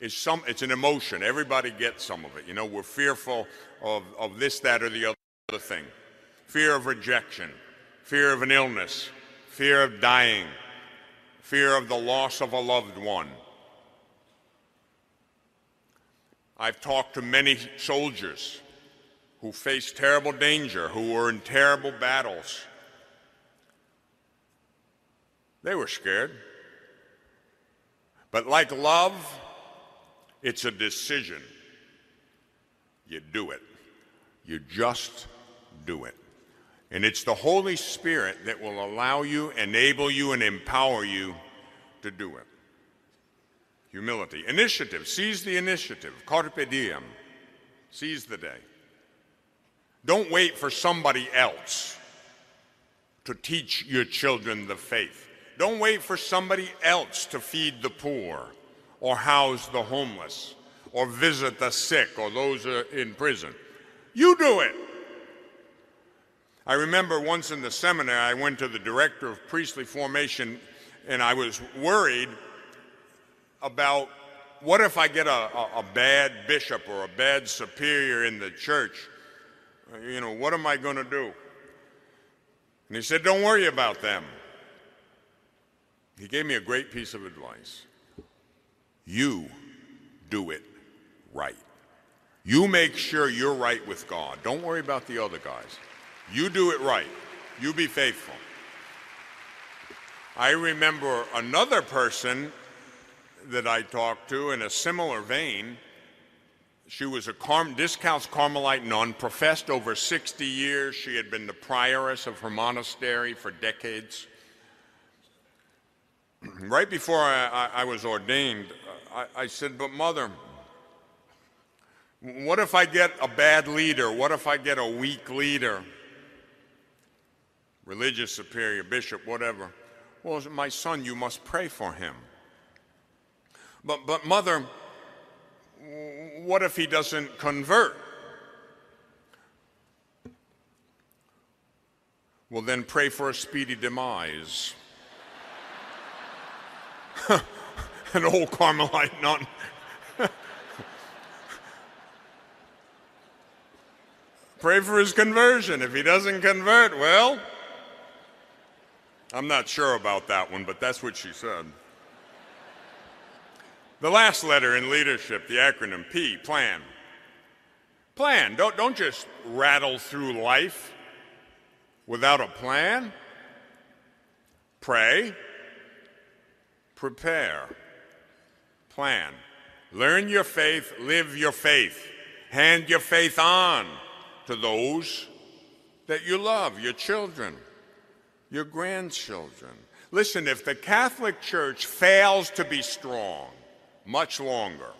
Speaker 1: is some, it's an emotion. Everybody gets some of it. You know, we're fearful of, of this, that, or the other thing. Fear of rejection, fear of an illness, fear of dying, fear of the loss of a loved one. I've talked to many soldiers who faced terrible danger, who were in terrible battles. They were scared. But like love, it's a decision. You do it. You just do it. And it's the Holy Spirit that will allow you, enable you, and empower you to do it. Humility. Initiative. Seize the initiative. Carpe diem. Seize the day. Don't wait for somebody else to teach your children the faith. Don't wait for somebody else to feed the poor or house the homeless or visit the sick or those in prison. You do it. I remember once in the seminary, I went to the director of priestly formation and I was worried about what if I get a, a, a, bad bishop or a bad superior in the church? You know, what am I going to do? And he said, Don't worry about them. He gave me a great piece of advice. You do it right. You make sure you're right with God. Don't worry about the other guys. You do it right. You be faithful. I remember another person that I talked to in a similar vein. She was a Carm- discalced Carmelite nun, professed over 60 years. She had been the prioress of her monastery for decades. right before I, I, I was ordained, I, I said, But, Mother, what if I get a bad leader? What if I get a weak leader? Religious superior, bishop, whatever. Well, my son, you must pray for him. But, but mother, what if he doesn't convert? Well, then pray for a speedy demise. An old Carmelite nun. pray for his conversion. If he doesn't convert, well, I'm not sure about that one, but that's what she said. The last letter in leadership, the acronym P, plan. Plan. Don't, don't just rattle through life without a plan. Pray. Prepare. Plan. Learn your faith, live your faith. Hand your faith on to those that you love, your children, your grandchildren. Listen, if the Catholic Church fails to be strong, much longer.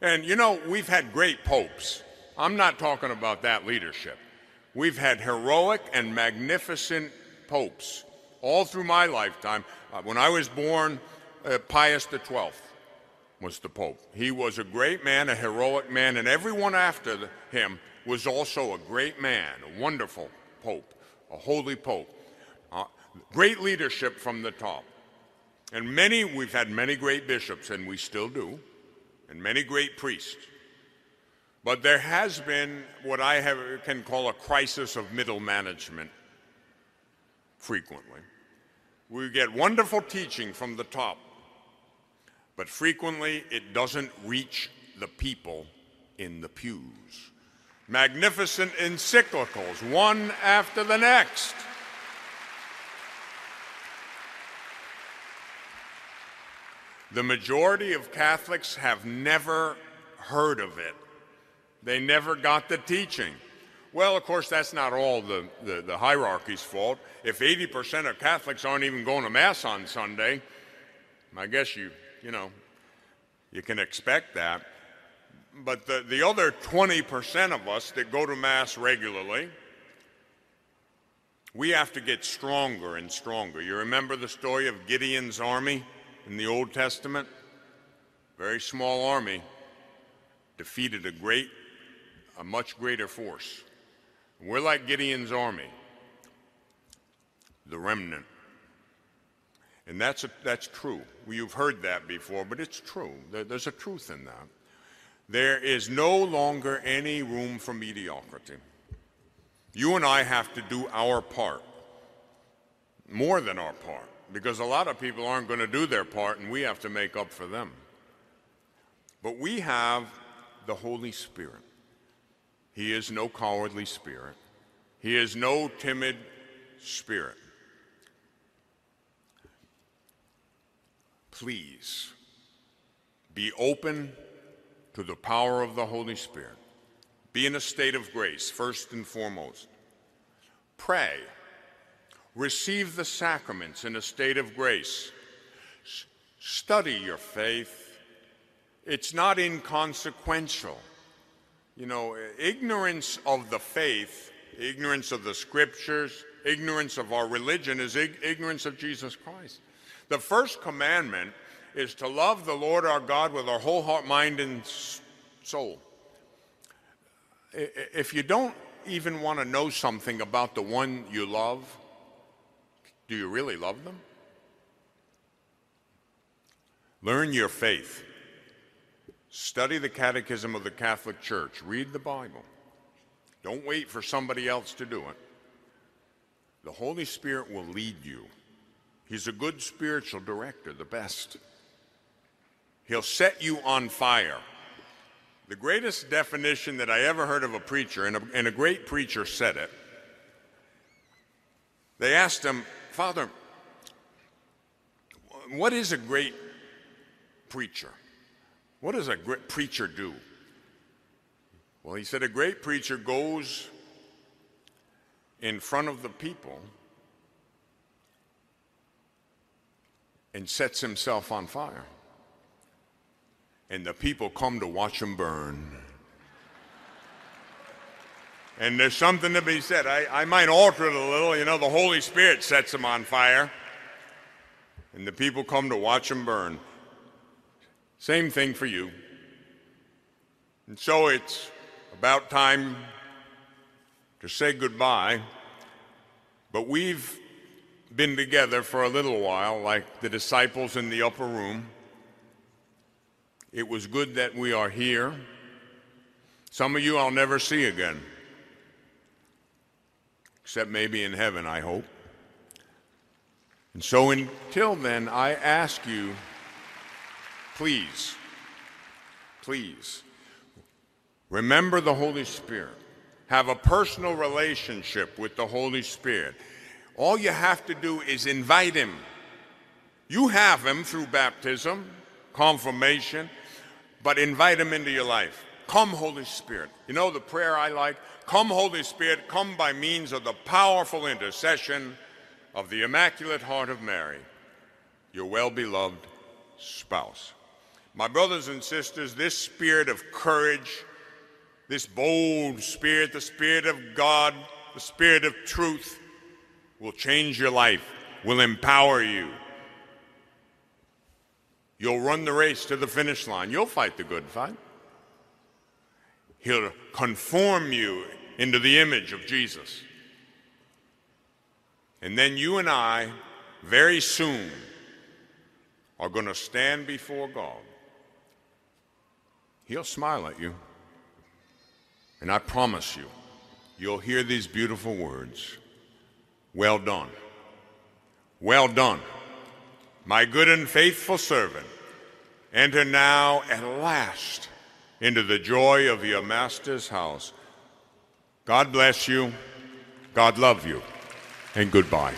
Speaker 1: And you know, we've had great popes. I'm not talking about that leadership. We've had heroic and magnificent popes all through my lifetime. Uh, when I was born, uh, Pius XII was the pope. He was a great man, a heroic man, and everyone after him was also a great man, a wonderful pope, a holy pope. Uh, great leadership from the top. And many, we've had many great bishops, and we still do, and many great priests. But there has been what I have, can call a crisis of middle management frequently. We get wonderful teaching from the top, but frequently it doesn't reach the people in the pews. Magnificent encyclicals, one after the next. The majority of Catholics have never heard of it. They never got the teaching. Well, of course, that's not all the, the, the hierarchy's fault. If 80% of Catholics aren't even going to Mass on Sunday, I guess you, you know, you can expect that. But the, the other 20% of us that go to Mass regularly, we have to get stronger and stronger. You remember the story of Gideon's army in the Old Testament? Very small army defeated a great, a much greater force. We're like Gideon's army, the remnant. And that's, a, that's true. You've heard that before, but it's true. There, there's a truth in that. There is no longer any room for mediocrity. You and I have to do our part, more than our part, because a lot of people aren't going to do their part and we have to make up for them. But we have the Holy Spirit. He is no cowardly spirit, He is no timid spirit. Please be open to the power of the Holy Spirit. Be in a state of grace, first and foremost. Pray. Receive the sacraments in a state of grace. S- study your faith. It's not inconsequential. You know, ignorance of the faith, ignorance of the scriptures, ignorance of our religion is ig- ignorance of Jesus Christ. The first commandment is to love the Lord our God with our whole heart, mind, and soul. If you don't even want to know something about the one you love, do you really love them? Learn your faith. Study the Catechism of the Catholic Church. Read the Bible. Don't wait for somebody else to do it. The Holy Spirit will lead you. He's a good spiritual director, the best. He'll set you on fire. The greatest definition that I ever heard of a preacher, and a, and a great preacher said it, they asked him, Father, what is a great preacher? What does a great preacher do? Well, he said, a great preacher goes in front of the people and sets himself on fire and the people come to watch him burn. And there's something to be said. I, I might alter it a little. You know, the Holy Spirit sets him on fire, and the people come to watch him burn. Same thing for you. And so it's about time to say goodbye. But we've been together for a little while, like the disciples in the upper room. It was good that we are here. Some of you I'll never see again, except maybe in heaven, I hope. And so until then, I ask you, please, please, remember the Holy Spirit. Have a personal relationship with the Holy Spirit. All you have to do is invite Him. You have Him through baptism, confirmation, but invite him into your life. Come, Holy Spirit. You know the prayer I like? Come, Holy Spirit, come by means of the powerful intercession of the Immaculate Heart of Mary, your well beloved spouse. My brothers and sisters, this spirit of courage, this bold spirit, the spirit of God, the spirit of truth, will change your life, will empower you, You'll run the race to the finish line. You'll fight the good fight. He'll conform you into the image of Jesus. And then you and I, very soon, are going to stand before God. He'll smile at you. And I promise you, you'll hear these beautiful words Well done. Well done my good and faithful servant, enter now at last into the joy of your master's house. God bless you, God love you, and goodbye.